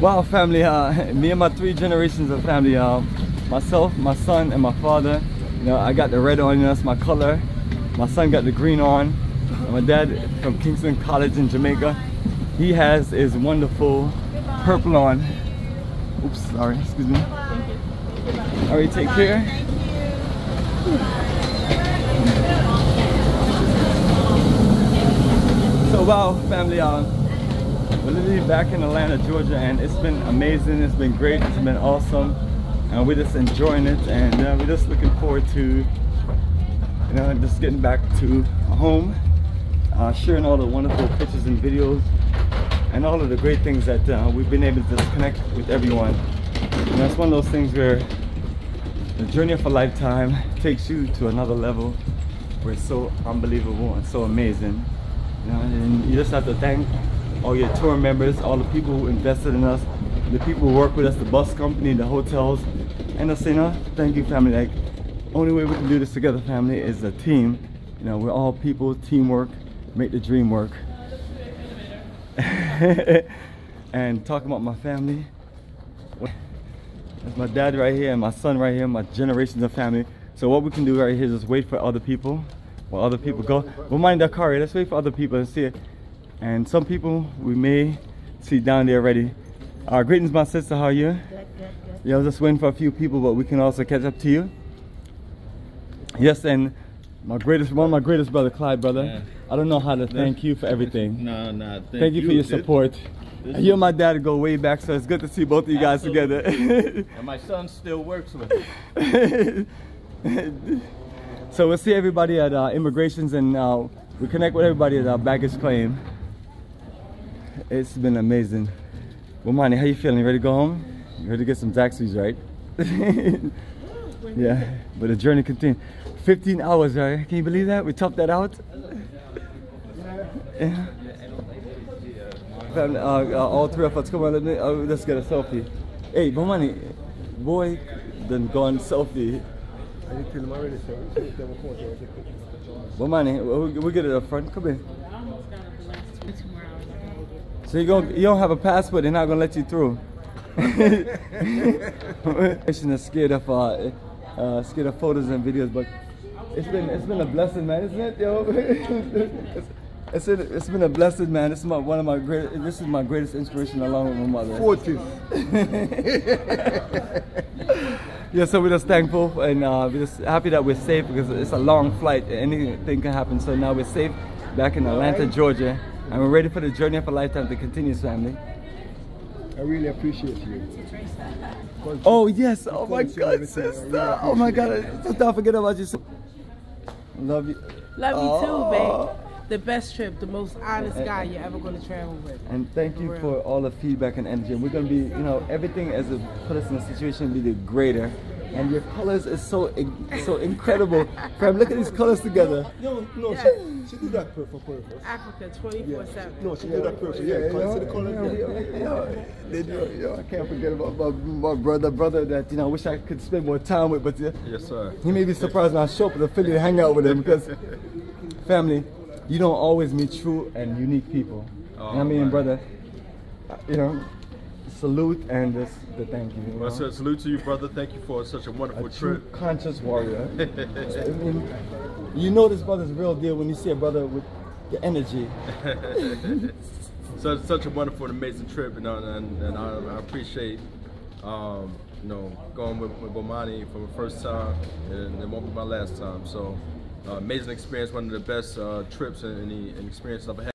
Wow, family. Uh, me and my three generations of family. Uh, myself, my son, and my father. You know, I got the red on. That's my color. My son got the green on. My dad from Kingston College in Jamaica. He has his wonderful purple on. Oops, sorry. Excuse me. All right, take care. So wow, family. Uh, we're literally back in Atlanta, Georgia, and it's been amazing. It's been great. It's been awesome, and we're just enjoying it. And uh, we're just looking forward to, you know, just getting back to home, uh, sharing all the wonderful pictures and videos, and all of the great things that uh, we've been able to connect with everyone. And that's one of those things where the journey of a lifetime takes you to another level where it's so unbelievable and so amazing. You know, and you just have to thank all your tour members, all the people who invested in us, the people who work with us, the bus company, the hotels, and I say, no, thank you family. Like, only way we can do this together, family, is a team. You know, we're all people, teamwork, make the dream work. and talking about my family, that's my dad right here and my son right here, my generations of family. So what we can do right here is just wait for other people while other people go. We'll mind the car, let's wait for other people and see it. And some people we may see down there already. Uh, greetings my sister, how are you? Good, good, good. Yeah, I was just waiting for a few people, but we can also catch up to you. Yes, and my greatest, one of my greatest brother, Clyde, brother. Yeah. I don't know how to thank you for everything. No, no. Thank, Thank you for your support. this You and my dad go way back, so it's good to see both of you guys Absolutely. together. And my son still works with me. so we'll see everybody at uh, immigrations and uh, we connect with everybody at uh, baggage claim. It's been amazing. Money, how you feeling? You ready to go home? You ready to get some Zaxby's, right? yeah, but the journey continues. 15 hours, right? Can you believe that? We topped that out? Yeah. Uh, uh, all three of us, come on, let me, uh, let's get a selfie. Hey, Bomani, boy, then go on selfie. Bomani, we'll, we'll get it up front. Come in. So you going you don't have a passport, they're not gonna let you through. I'm scared of uh, uh, scared of photos and videos, but it's been it's been a blessing, man, isn't it, yo? it's, it's, been, it's been a blessing, man. This is my one of my great. This is my greatest inspiration, along with my mother. Forties. Yeah, so we're just thankful and uh, we're just happy that we're safe because it's a long flight. Anything can happen. So now we're safe back in Atlanta, Georgia, and we're ready for the journey of a lifetime to continue, family. I really appreciate you. Oh yes! Oh, oh my God, sister! really Oh my God! Just don't forget about you. Love you. Love you Oh. too, babe. The best trip, the most honest guy you're ever going to travel with. And thank you For for all the feedback and energy. And we're gonna be, you know, everything as it put us in a situation to be the greater. And your colors is so so incredible. Fam, look at these colors together. No, no, Yeah. she, she did that per- for purpose. Africa 24 7. No, she did that purpose. Yeah, can you see the color? Yo, they do- yo, I can't forget about my, my brother, brother that you know I wish I could spend more time with, but uh, Yes, sir. he may be surprised when I show up at the Philly to hang out with him because family, you don't always meet true and unique people. Oh, and I mean, man. brother, you know, salute and just the thank you. you Well, salute to you, brother. Thank you for such a wonderful a true trip. conscious warrior. I mean, you know this brother's real deal when you see a brother with the energy. Such such a wonderful and amazing trip, know, and, and I, I appreciate, um, you know, going with, with Bomani for the first time, and it won't be my last time. So, uh, amazing experience, one of the best uh, trips and, and, and experiences I've had.